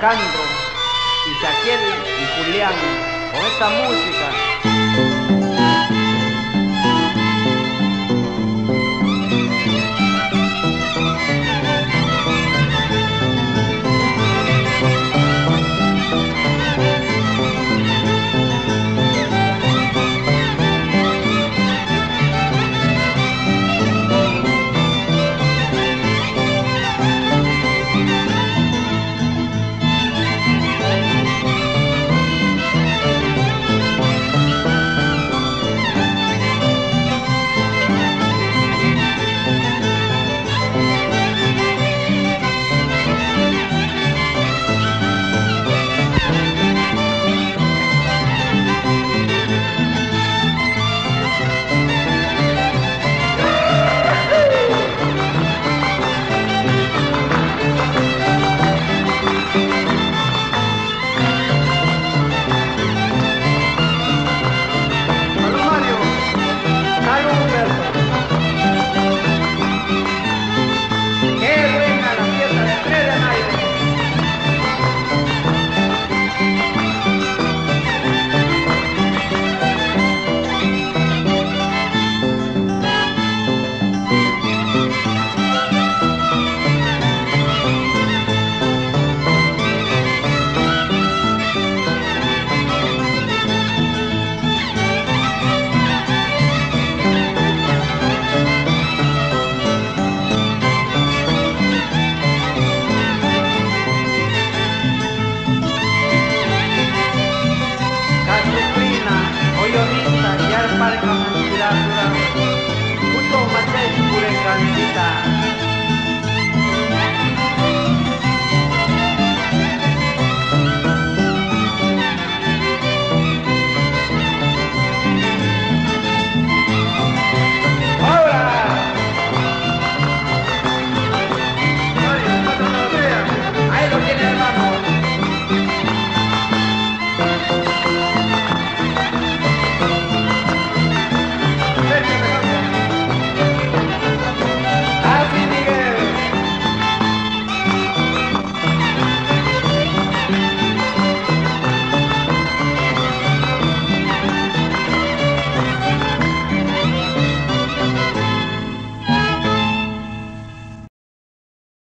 Alejandro, Isaquiel y Julián con esta música 아, 말까